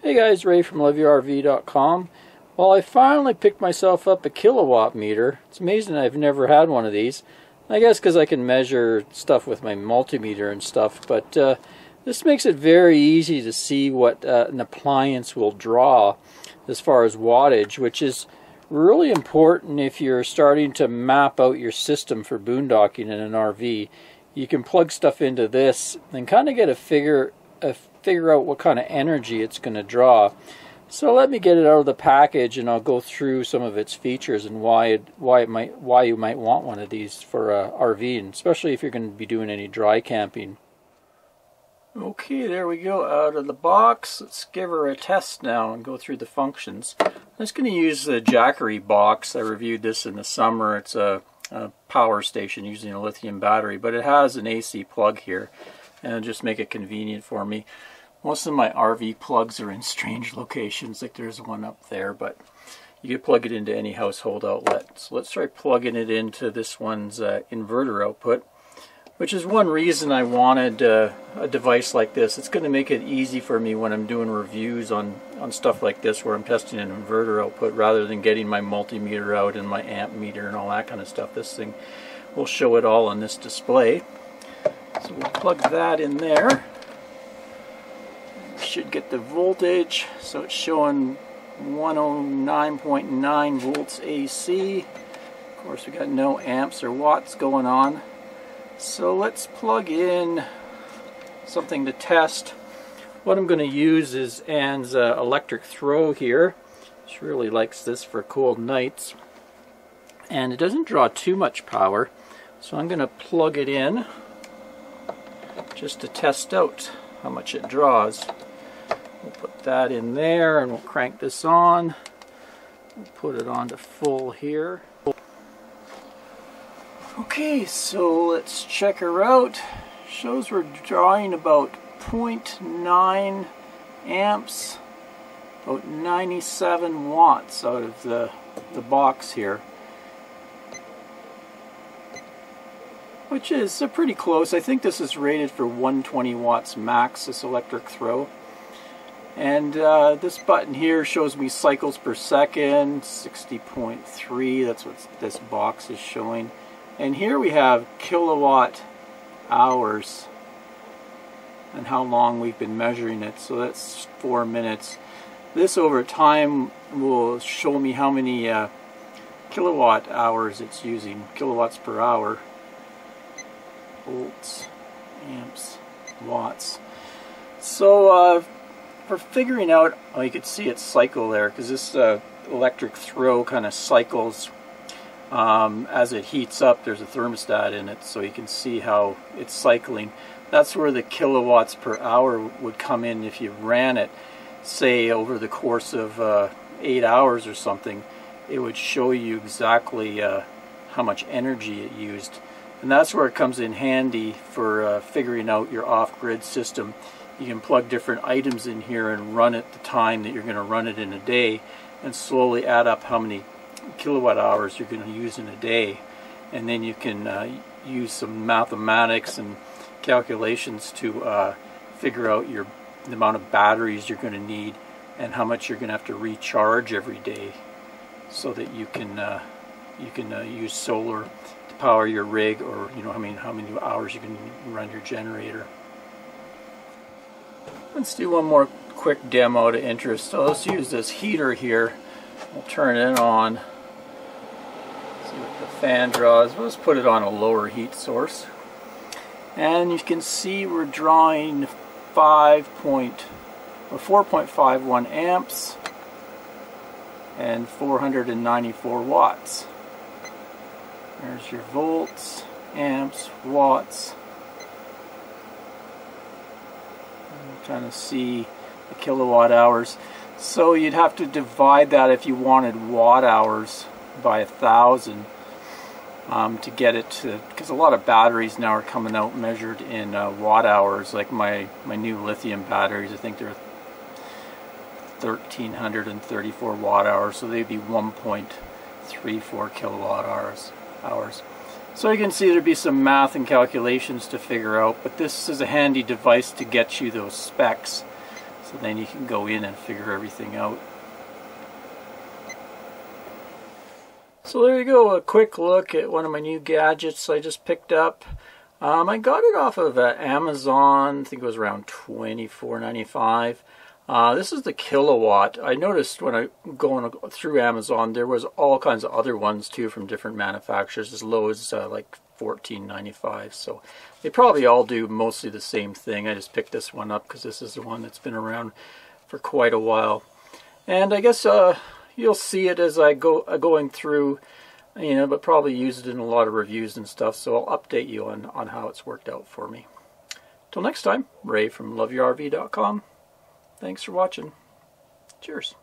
Hey guys, Ray from loveyourrv.com. Well, I finally picked myself up a Kill A Watt meter. It's amazing I've never had one of these. I guess because I can measure stuff with my multimeter and stuff, but uh, this makes it very easy to see what uh, an appliance will draw as far as wattage, which is really important if you're starting to map out your system for boondocking in an RV. You can plug stuff into this and kind of get a figure a figure out what kind of energy it's going to draw. So let me get it out of the package and I'll go through some of its features and why it why it might why you might want one of these for uh, a RV and especially if you're going to be doing any dry camping. Okay, there we go out of the box. Let's give her a test now and go through the functions. I'm just going to use the Jackery box. I reviewed this in the summer. It's a, a power station using a lithium battery, but it has an AC plug here and just make it convenient for me. Most of my RV plugs are in strange locations, like there's one up there, but you can plug it into any household outlet. So let's try plugging it into this one's uh, inverter output which is one reason I wanted uh, a device like this. It's going to make it easy for me when I'm doing reviews on, on stuff like this where I'm testing an inverter output rather than getting my multimeter out and my amp meter and all that kind of stuff. This thing will show it all on this display. So we'll plug that in there. Should get the voltage, so it's showing 109.9 volts AC. Of course we got no amps or watts going on. So let's plug in something to test. What I'm going to use is Ann's uh, electric throw here. She really likes this for cold nights. And it doesn't draw too much power, so I'm going to plug it in just to test out how much it draws. We'll put that in there and we'll crank this on. We'll put it on to full here. Okay, so let's check her out. Shows we're drawing about 0.9 amps, about 97 watts out of the, the box here. Which is uh, pretty close. I think this is rated for 120 watts max, this electric throw. And uh, this button here shows me cycles per second, 60.3, that's what this box is showing. And here we have kilowatt hours and how long we've been measuring it. So that's four minutes. This over time will show me how many uh, kilowatt hours it's using, kilowatts per hour, volts, amps, watts. So uh, for figuring out, oh, you could see it cycle there because this uh, electric throw kind of cycles um, as it heats up there's a thermostat in it so you can see how it's cycling. That's where the kilowatts per hour would come in if you ran it say over the course of uh, eight hours or something. It would show you exactly uh, how much energy it used and that's where it comes in handy for uh, figuring out your off-grid system. You can plug different items in here and run it the time that you're going to run it in a day and slowly add up how many kilowatt hours you're going to use in a day. And then you can uh, use some mathematics and calculations to uh, figure out your the amount of batteries you're going to need and how much you're going to have to recharge every day so that you can uh, you can uh, use solar power your rig or you know how many how many hours you can run your generator let's do one more quick demo to interest so let's use this heater here we'll turn it on See what the fan draws. Let's put it on a lower heat source. And you can see we're drawing 5 point, or 4.51 amps and 494 watts. There's your volts, amps, watts. I'm trying to see the kilowatt hours. So you'd have to divide that if you wanted watt hours by a thousand um, to get it to because a lot of batteries now are coming out measured in uh, watt hours like my my new lithium batteries I think they're 1334 watt hours so they'd be 1.34 kilowatt hours hours so you can see there'd be some math and calculations to figure out but this is a handy device to get you those specs So then you can go in and figure everything out. So there you go, a quick look at one of my new gadgets I just picked up. Um, I got it off of uh, Amazon, I think it was around $24.95. Uh, this is the Kill A Watt. I noticed when I going through Amazon, there was all kinds of other ones too from different manufacturers, as low as uh, like $14.95. So they probably all do mostly the same thing. I just picked this one up because this is the one that's been around for quite a while. And I guess uh, you'll see it as I go uh, going through, you know, but probably use it in a lot of reviews and stuff. So I'll update you on on how it's worked out for me. Till next time, Ray from LoveYourRV.com. Thanks for watching. Cheers.